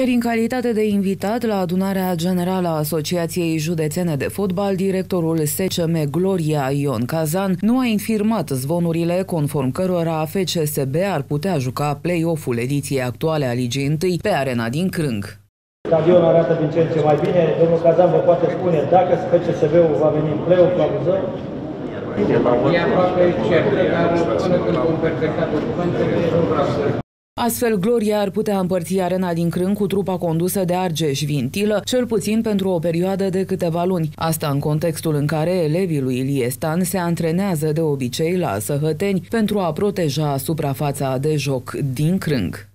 Ieri, în calitate de invitat la adunarea generală a Asociației Județene de Fotbal, directorul SCM Gloria Ion Kazan nu a infirmat zvonurile conform cărora FCSB ar putea juca play-off-ul ediției actuale a Ligii 1 pe arena din Crâng. Stadionul arată din ce în ce mai bine. Domnul Kazan vă poate spune dacă FCSB-ul va veni în play-off la Buzău. E aproape cert, dar până când vom perfecta documentele, nu vreau să Astfel, Gloria ar putea împărți arena din Crân cu trupa condusă de Argeș Vintilă, cel puțin pentru o perioadă de câteva luni. Asta în contextul în care elevii lui Ilie Stan se antrenează de obicei la Săhăteni pentru a proteja suprafața de joc din Crâng.